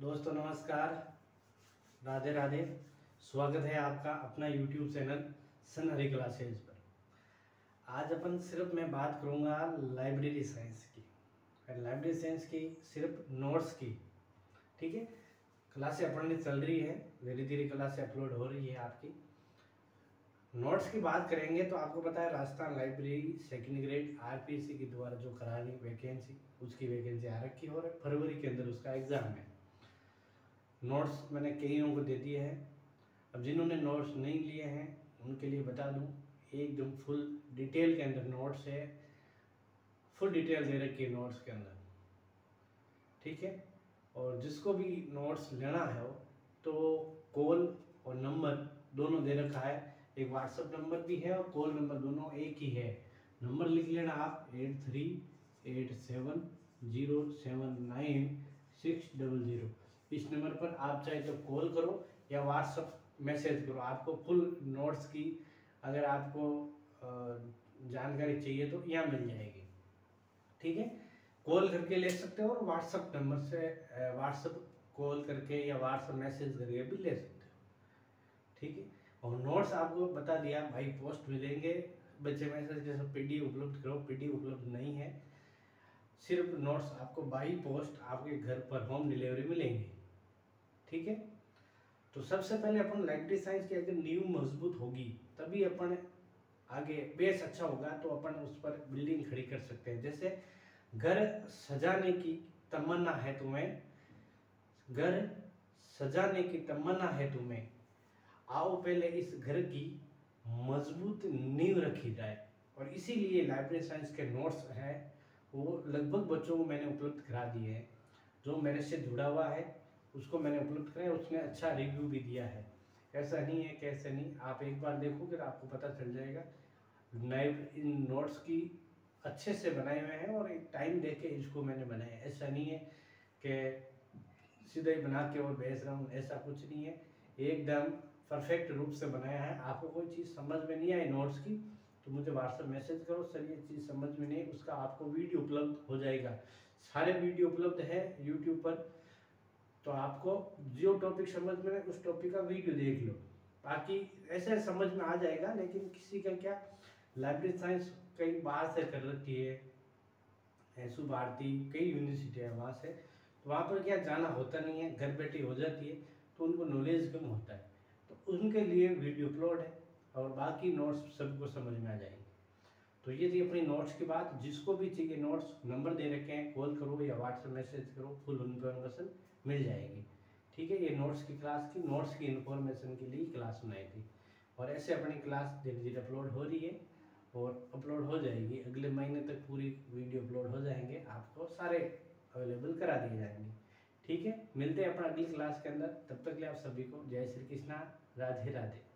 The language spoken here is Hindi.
दोस्तों, नमस्कार। राधे राधे। स्वागत है आपका अपना यूट्यूब चैनल सन हरी क्लासेज पर। आज अपन सिर्फ़ मैं बात करूँगा लाइब्रेरी साइंस की। लाइब्रेरी साइंस की सिर्फ़ नोट्स की। ठीक है? क्लासें अपने चल रही है। धीरे धीरे क्लासें अपलोड हो रही है आपकी। नोट्स की बात करेंगे तो आपको पता है Rajasthan library second grade RPSC के द्वारा जो करा रही वैकेंसी, उसकी वैकेंसी आ रखी और फरवरी के अंदर उसका एग्ज़ाम है। नोट्स मैंने कईयों को दे दिए हैं। अब जिन्होंने नोट्स नहीं लिए हैं, उनके लिए बता दूँ, एकदम फुल डिटेल के अंदर नोट्स है। फुल डिटेल दे रखी है नोट्स के अंदर। ठीक है? और जिसको भी नोट्स लेना है तो कॉल और नंबर दोनों दे रखा है। एक व्हाट्सअप नंबर भी है और कॉल नंबर दोनों एक ही है। नंबर लिख लेना आप, eight three, eight seven, zero seven nine, six double zero. इस नंबर पर आप चाहे तो कॉल करो या व्हाट्सअप मैसेज करो। आपको फुल नोट्स की अगर आपको जानकारी चाहिए तो यहाँ मिल जाएगी। ठीक है? कॉल करके ले सकते हो और व्हाट्सअप नंबर से व्हाट्सअप कॉल करके या व्हाट्सअप मैसेज करके भी ले सकते हो। ठीक है? और नोट्स आपको बता दिया, भाई पोस्ट मिलेंगे, बच्चे मैसेज जैसे पीडी उपलब्ध करो, पीडी उपलब्ध नहीं है। सिर्फ़ नोट्स आपको बाई पोस्ट आपके घर पर होम डिलीवरी मिलेंगे। ठीक है? तो सबसे पहले अपन लाइब्रेरी साइंस की अगर नींव मज़बूत होगी, तभी अपन आगे बेस अच्छा होगा तो अपन उस पर बिल्डिंग खड़ी कर सकते हैं। जैसे घर सजाने की तमन्ना है तुम्हें, घर सजाने की तमन्ना है तुम्हें, आओ पहले इस घर की मज़बूत नींव रखी जाए। और इसीलिए लाइब्रेरी साइंस के नोट्स हैं, वो लगभग बच्चों को मैंने उपलब्ध करा दिए हैं, जो मेरे से जुड़ा हुआ है। उसको मैंने उपलब्ध कराया, उसने अच्छा रिव्यू भी दिया है। ऐसा नहीं है कैसे नहीं, आप एक बार देखोगे तो आपको पता चल जाएगा। नए इन नोट्स की अच्छे से बनाए हुए हैं और एक टाइम दे के इसको मैंने बनाया। ऐसा नहीं है कि सीधे ही बना के और भेज रहा हूँ, ऐसा कुछ नहीं है। एकदम परफेक्ट रूप से बनाया है। आपको कोई चीज़ समझ में नहीं आई नोट्स की तो मुझे व्हाट्सएप मैसेज करो, सर, ये चीज़ समझ में नहीं उसका आपको वीडियो उपलब्ध हो जाएगा। सारे वीडियो उपलब्ध है यूट्यूब पर। तो आपको जो टॉपिक समझ में उस टॉपिक का वीडियो देख लो। बाकी ऐसे समझ में आ जाएगा, लेकिन किसी का क्या लाइब्रेरी साइंस कई बाहर से कर रखी है। ऐसु भारती, कई यूनिवर्सिटी है वहाँ से। तो वहाँ पर क्या जाना होता नहीं है, घर बैठी हो जाती है तो उनको नॉलेज कम होता है। तो उनके लिए वीडियो अपलोड है, और बाकी नोट्स सबको समझ में आ जाएँगे। तो ये थी अपनी नोट्स की बात। जिसको भी चाहिए नोट्स नंबर दे रखे हैं कॉल करो या व्हाट्सएप मैसेज करो फुल इन्फॉर्मेशन मिल जाएगी। ठीक है, ये नोट्स की क्लास थी नोट्स की इन्फॉर्मेशन के लिए क्लास बनाई थी। और ऐसे अपनी क्लास धीरे धीरे अपलोड हो रही है और अपलोड हो जाएगी। अगले महीने तक पूरी वीडियो अपलोड हो जाएँगे। आपको सारे अवेलेबल करा दिए जाएँगे। ठीक है, मिलते हैं अपना अगली क्लास के अंदर। तब तक के लिए आप सभी को जय श्री कृष्णा, राधे राधे।